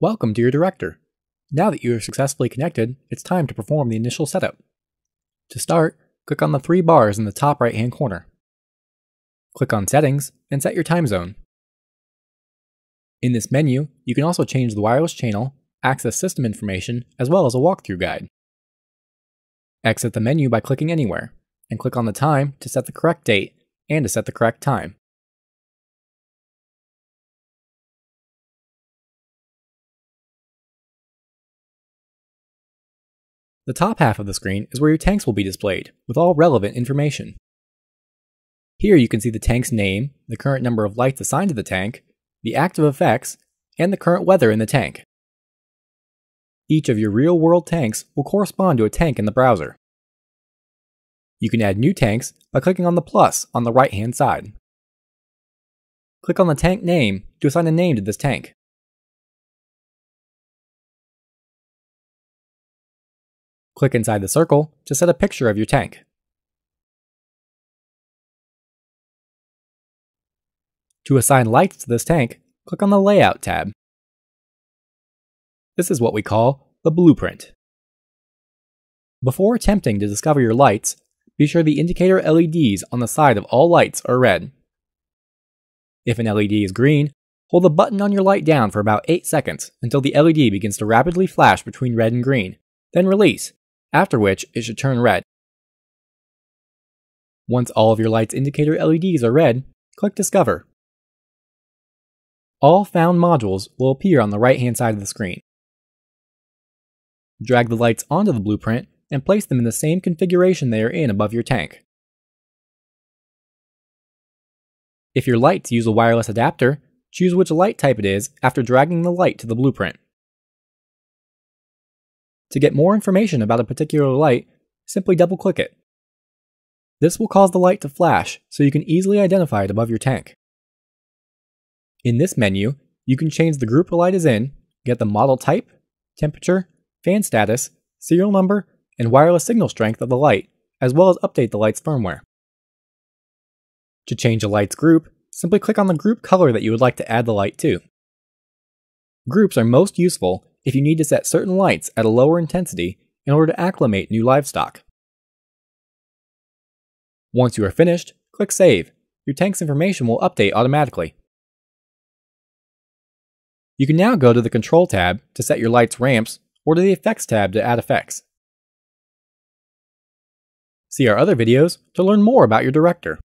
Welcome to your director. Now that you are successfully connected, it's time to perform the initial setup. To start, click on the three bars in the top right hand corner. Click on Settings and set your time zone. In this menu, you can also change the wireless channel, access system information, as well as a walkthrough guide. Exit the menu by clicking anywhere, and click on the time to set the correct date and to set the correct time. The top half of the screen is where your tanks will be displayed, with all relevant information. Here you can see the tank's name, the current number of lights assigned to the tank, the active effects, and the current weather in the tank. Each of your real-world tanks will correspond to a tank in the browser. You can add new tanks by clicking on the plus on the right-hand side. Click on the tank name to assign a name to this tank. Click inside the circle to set a picture of your tank. To assign lights to this tank, click on the Layout tab. This is what we call the blueprint. Before attempting to discover your lights, be sure the indicator LEDs on the side of all lights are red. If an LED is green, hold the button on your light down for about 8 seconds until the LED begins to rapidly flash between red and green, then release after which it should turn red. Once all of your light's indicator LEDs are red, click Discover. All found modules will appear on the right hand side of the screen. Drag the lights onto the blueprint and place them in the same configuration they are in above your tank. If your lights use a wireless adapter, choose which light type it is after dragging the light to the blueprint. To get more information about a particular light, simply double click it. This will cause the light to flash so you can easily identify it above your tank. In this menu, you can change the group the light is in, get the model type, temperature, fan status, serial number, and wireless signal strength of the light, as well as update the light's firmware. To change a light's group, simply click on the group color that you would like to add the light to. Groups are most useful if you need to set certain lights at a lower intensity in order to acclimate new livestock. Once you are finished, click Save. Your tank's information will update automatically. You can now go to the Control tab to set your light's ramps or to the Effects tab to add effects. See our other videos to learn more about your director.